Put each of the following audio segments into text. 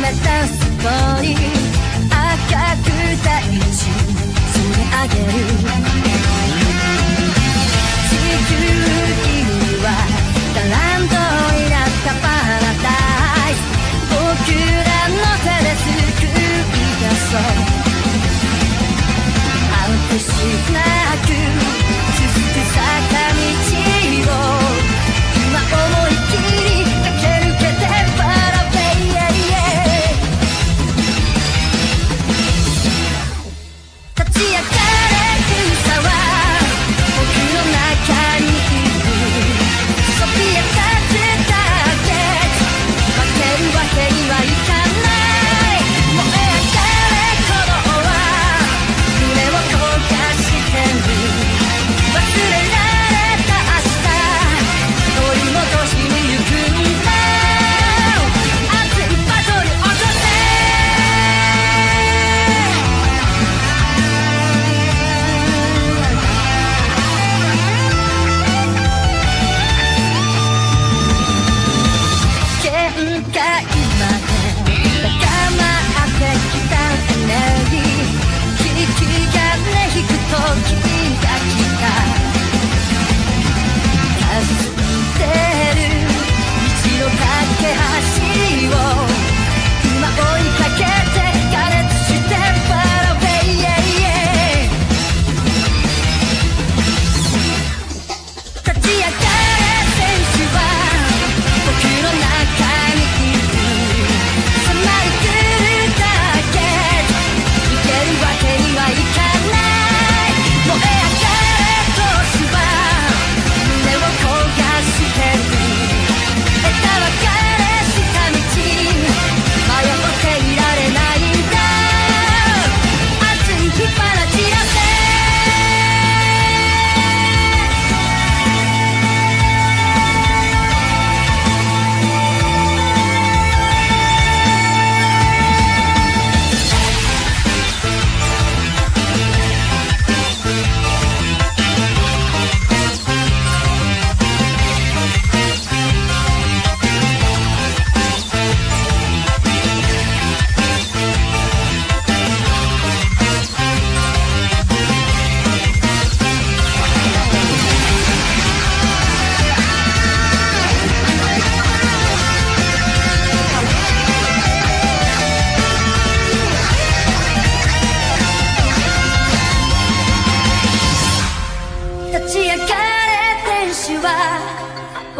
めたそこに赤く大地積み上げる。I see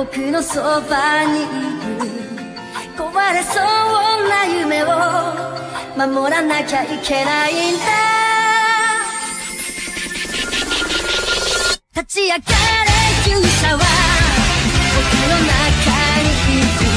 僕のそばにいる壊れそうな夢を守らなきゃいけないんだ。立ち上がれ勇者は僕の中にいる。